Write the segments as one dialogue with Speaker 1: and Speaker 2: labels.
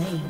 Speaker 1: Slain.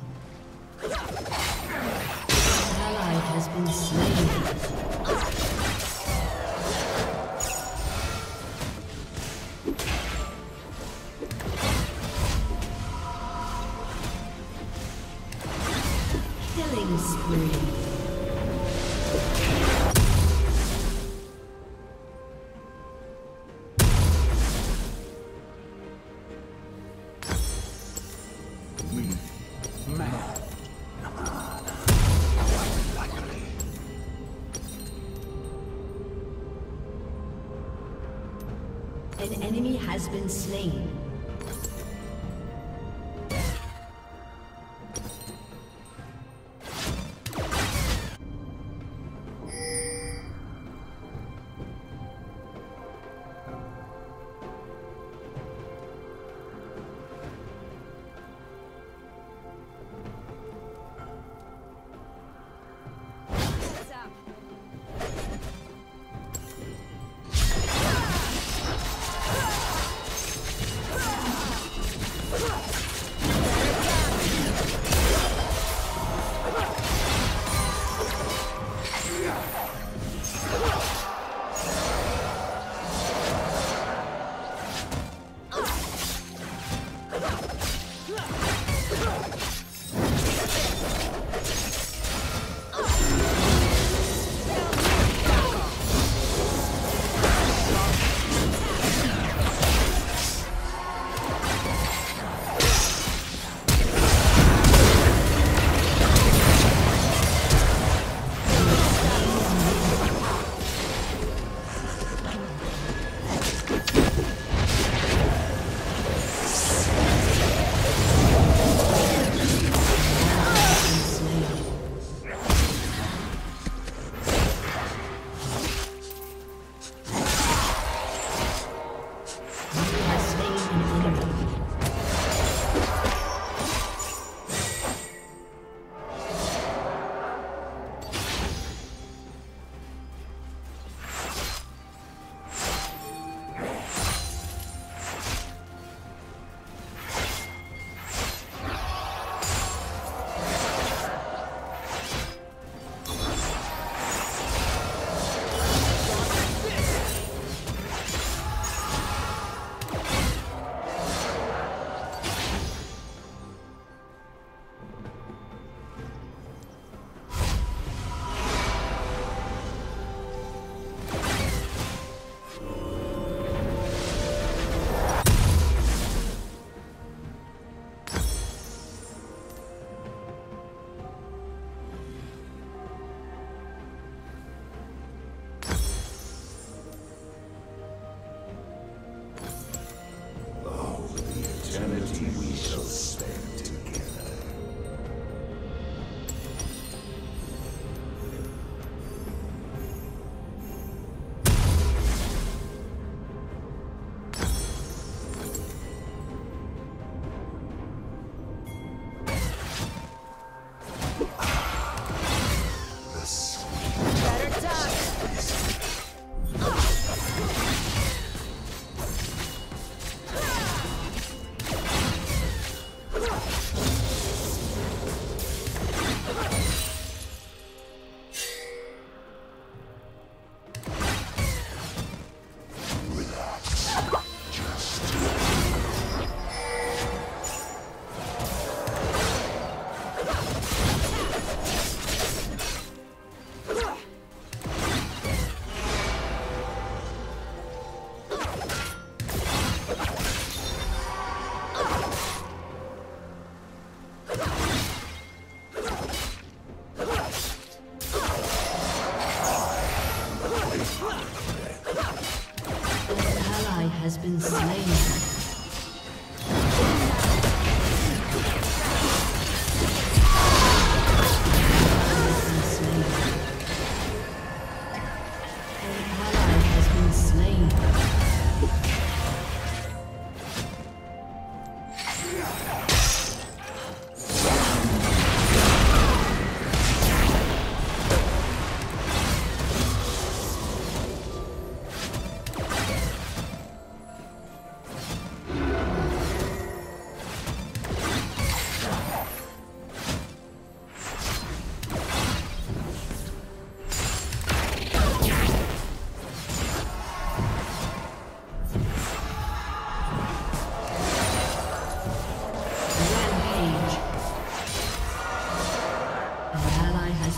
Speaker 1: Enemy has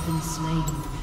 Speaker 1: been slain.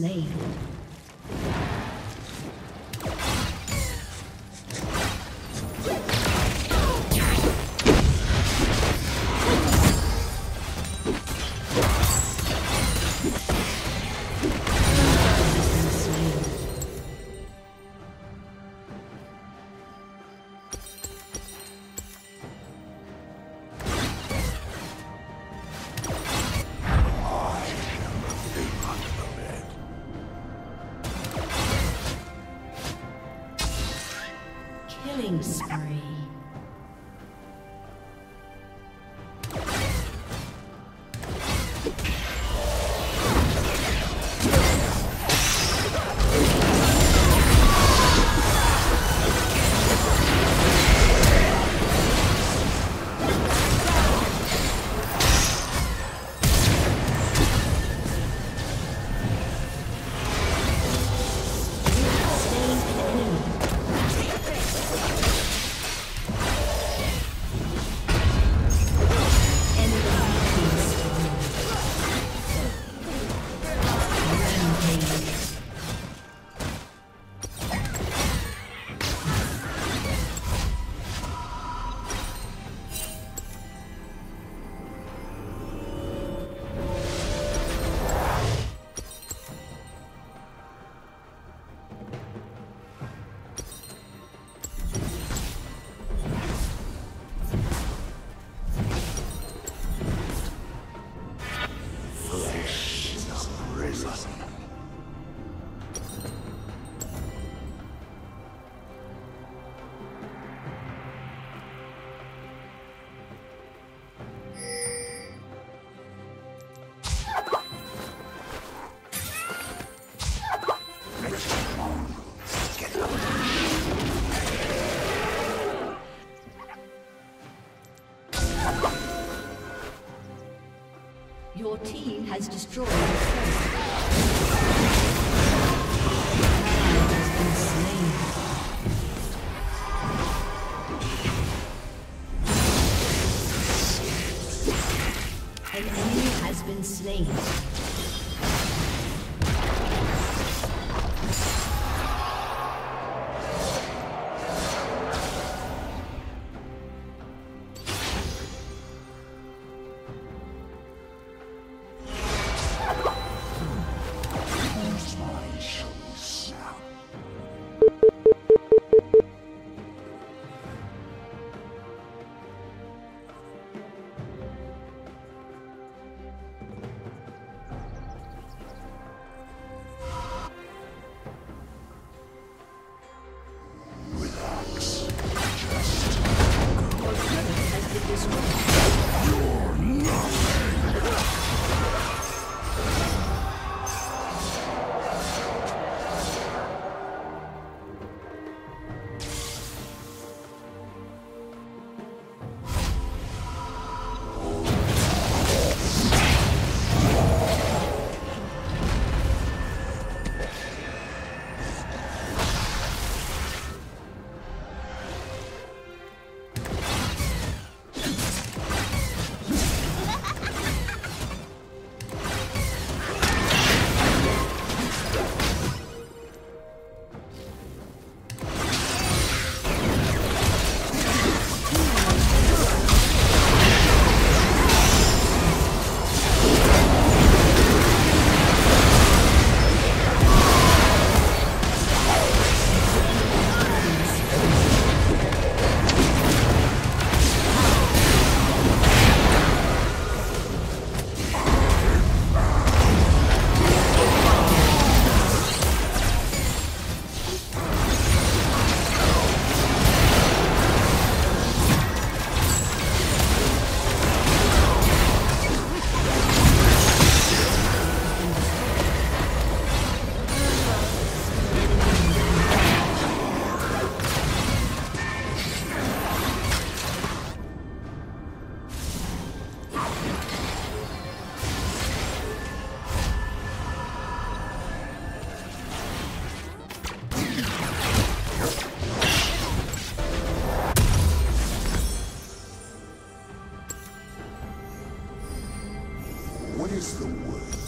Speaker 1: Slain. Your team has destroyed turret. has been slain. An enemy has been slain.
Speaker 2: What is the worth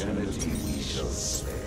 Speaker 3: Eternity we shall spend.